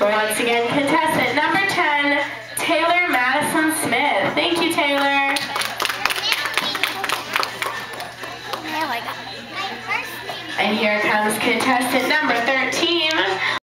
Once again, contestant number 10, Taylor Madison Smith. Thank you, Taylor. And here comes contestant number 13,